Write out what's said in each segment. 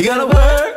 You gotta work,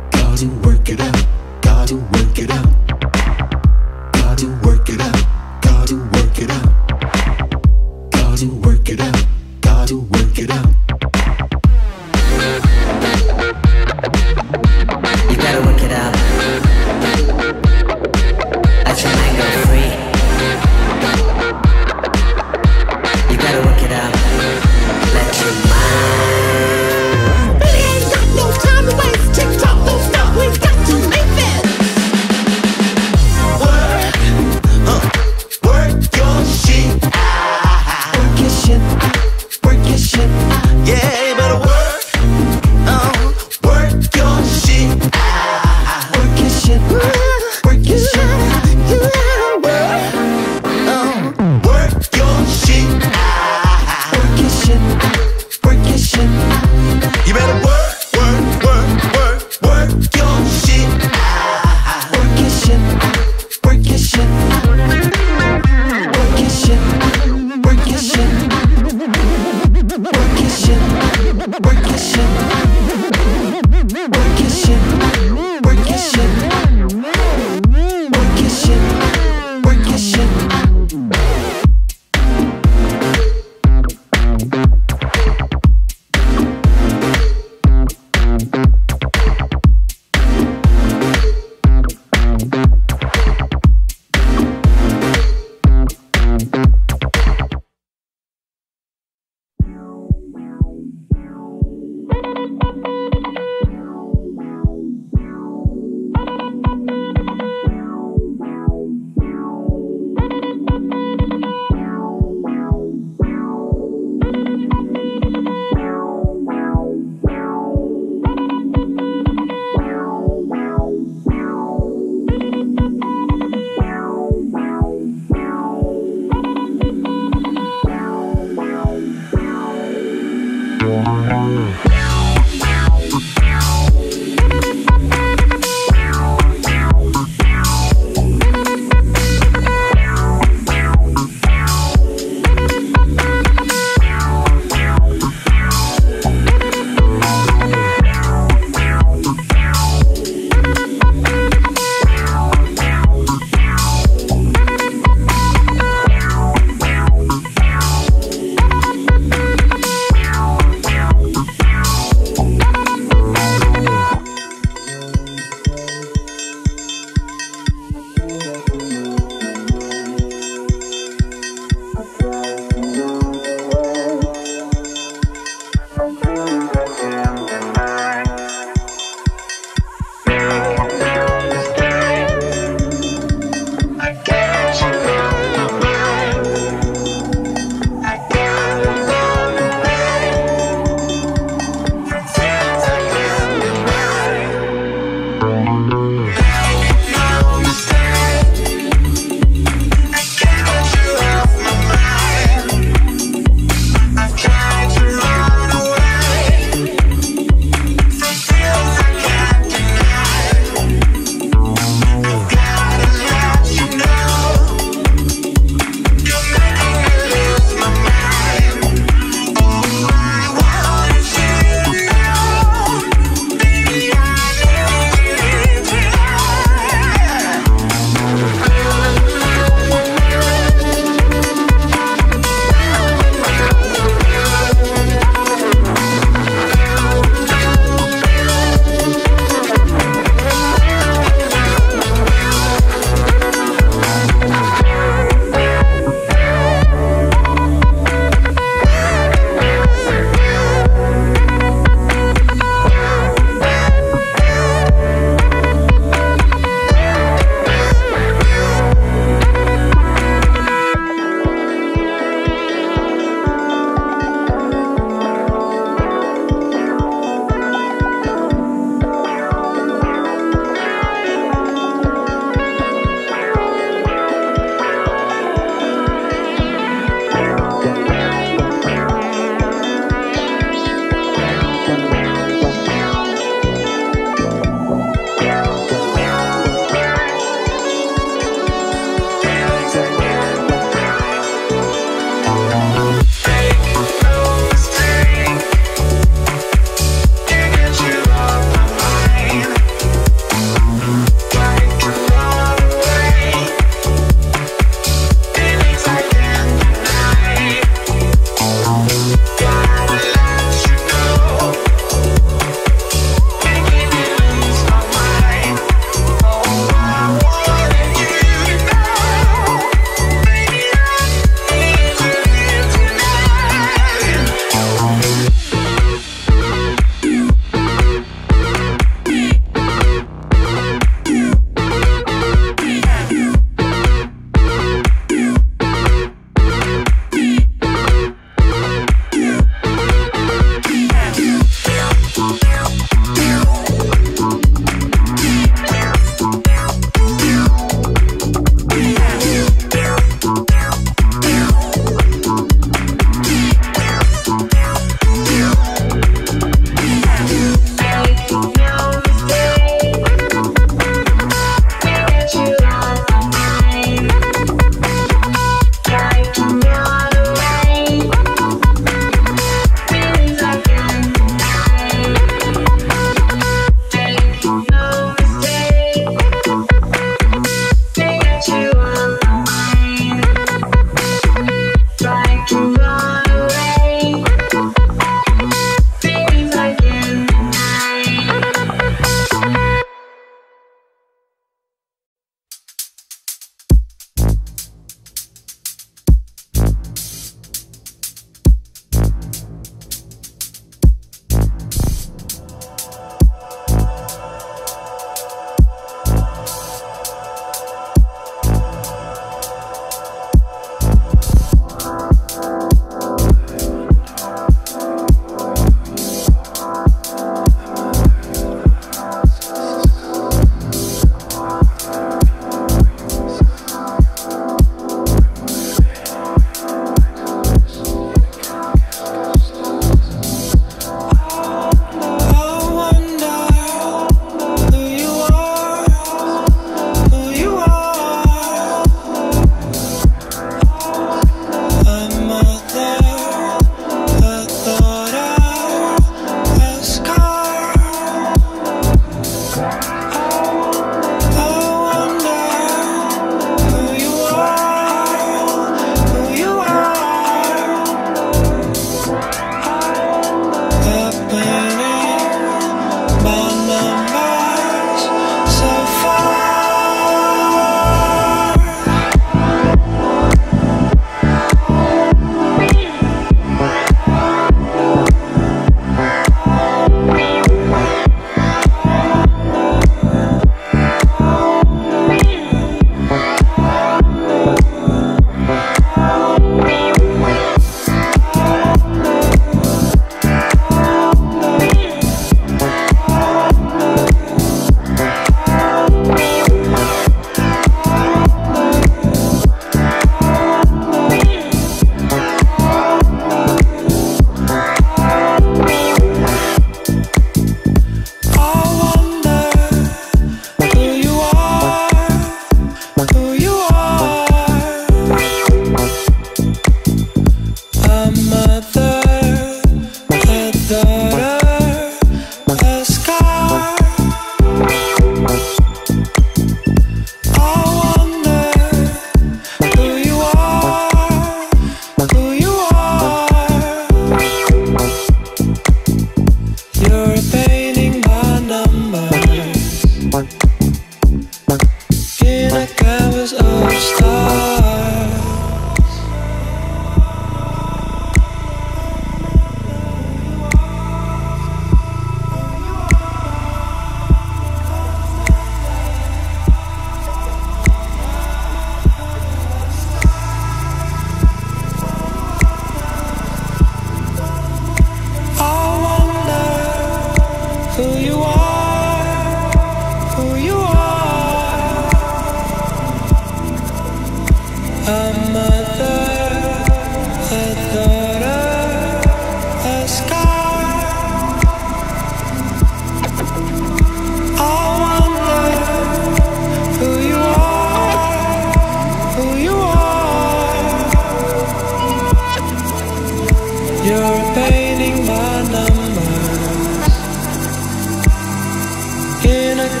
in a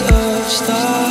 of stars.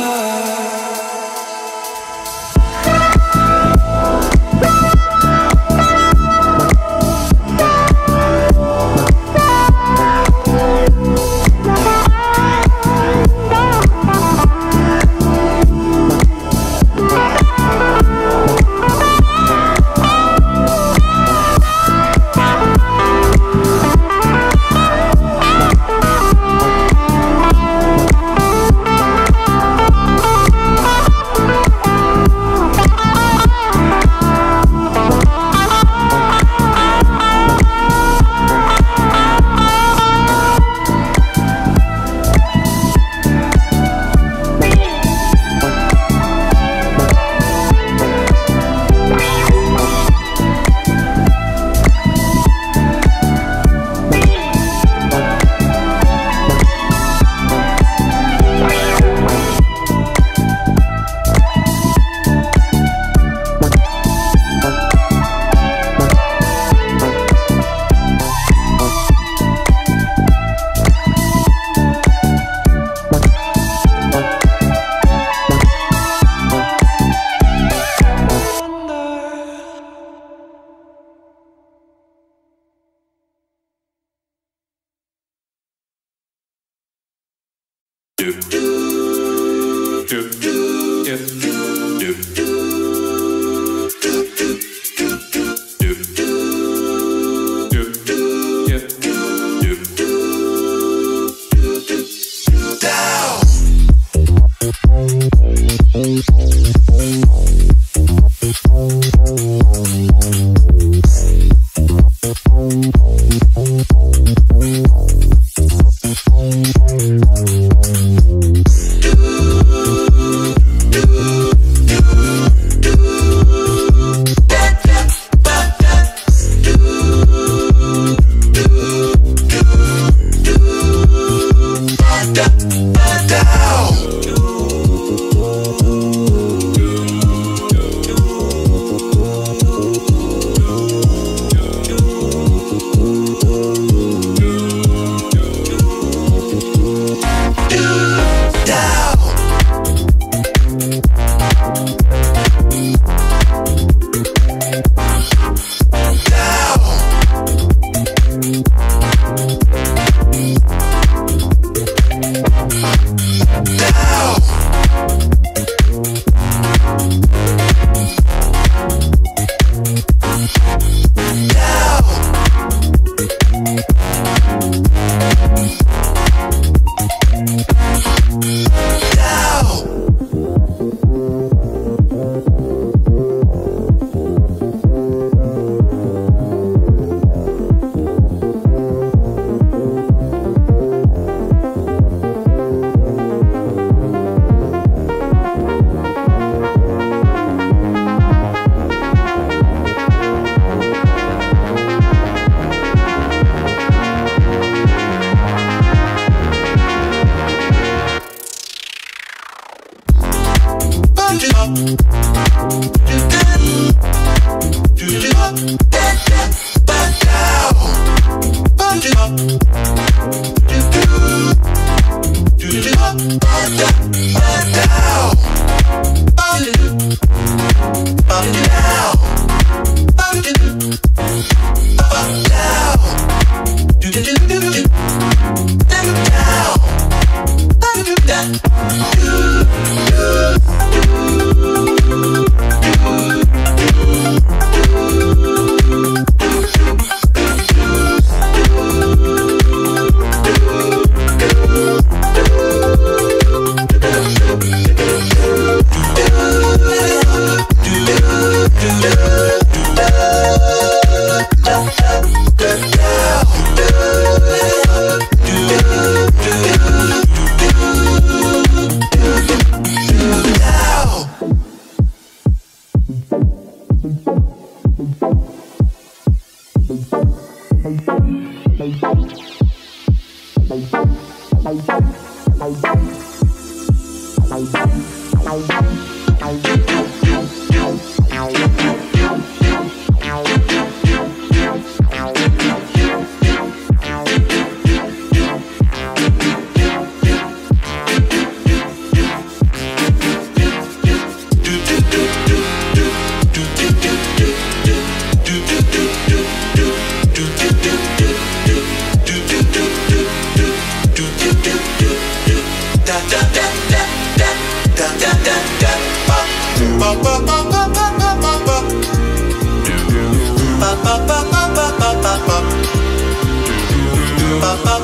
Peace.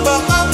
Down.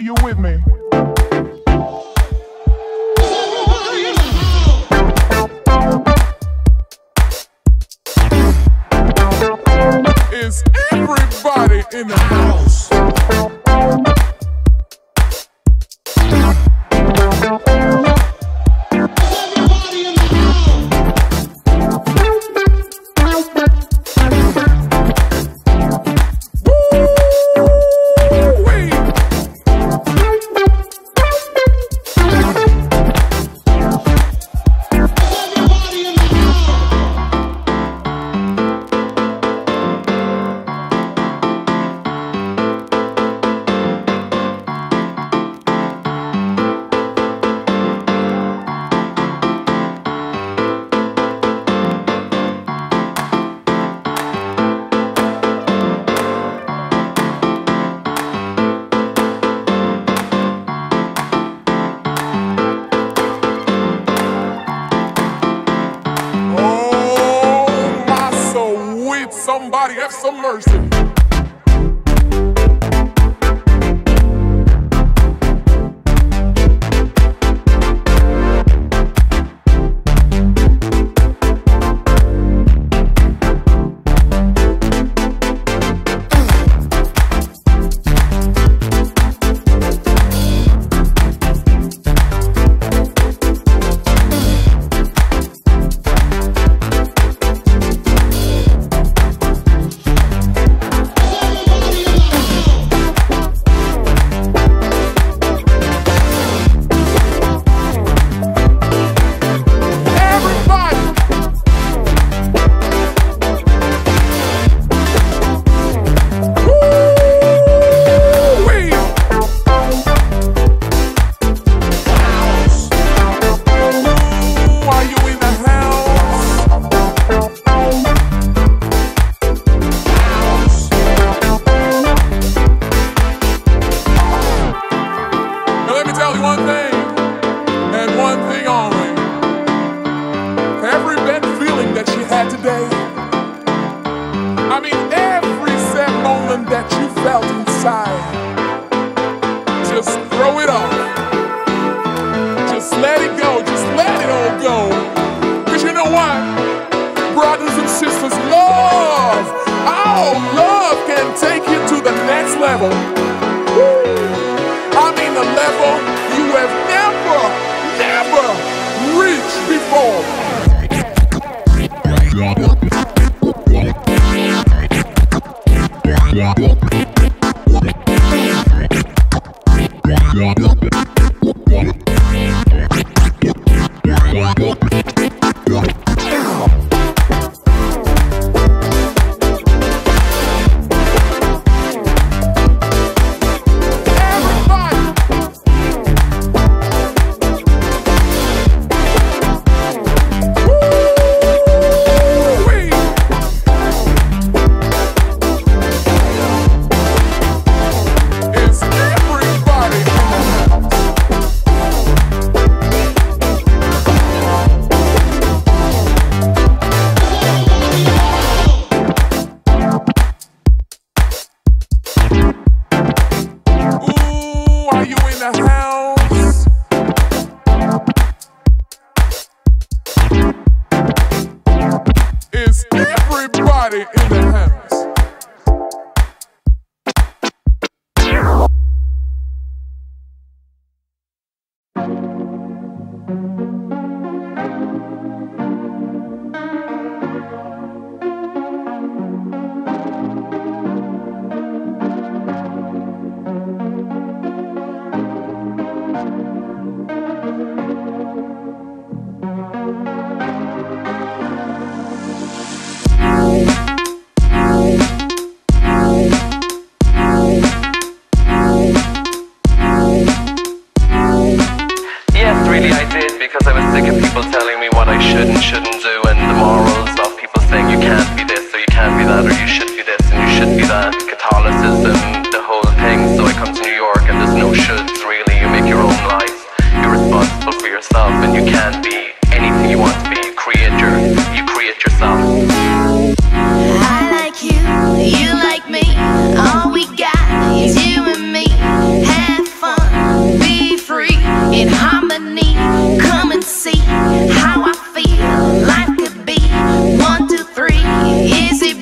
Yeah.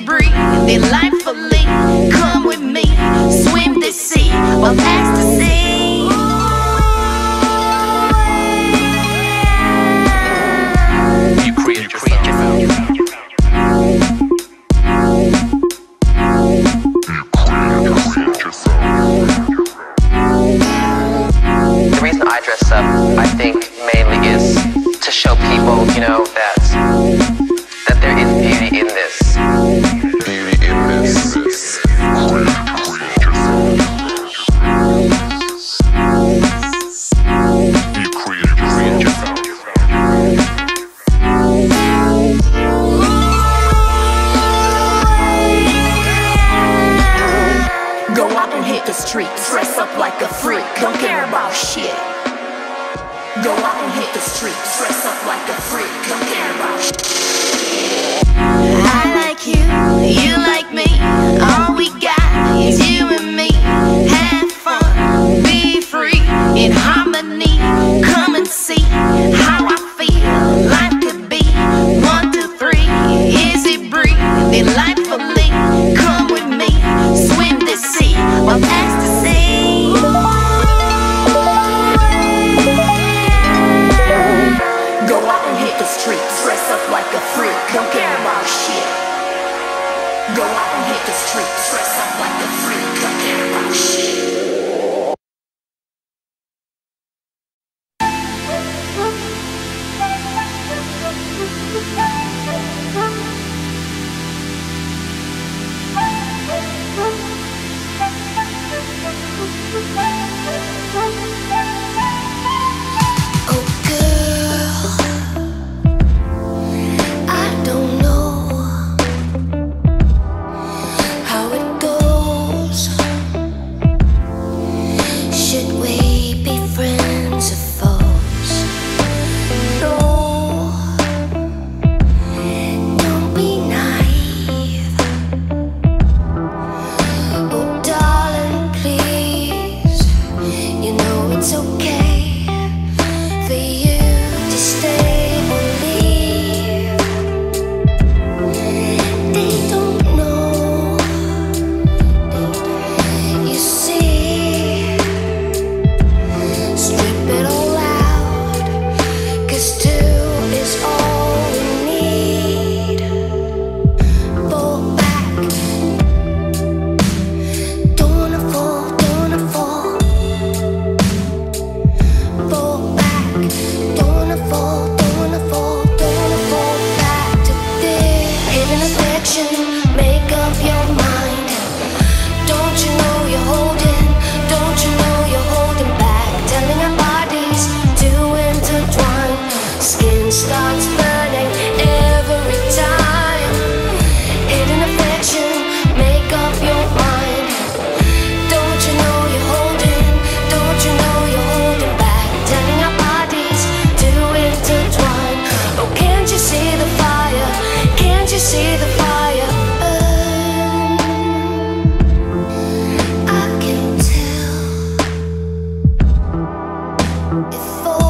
breathe. They life for If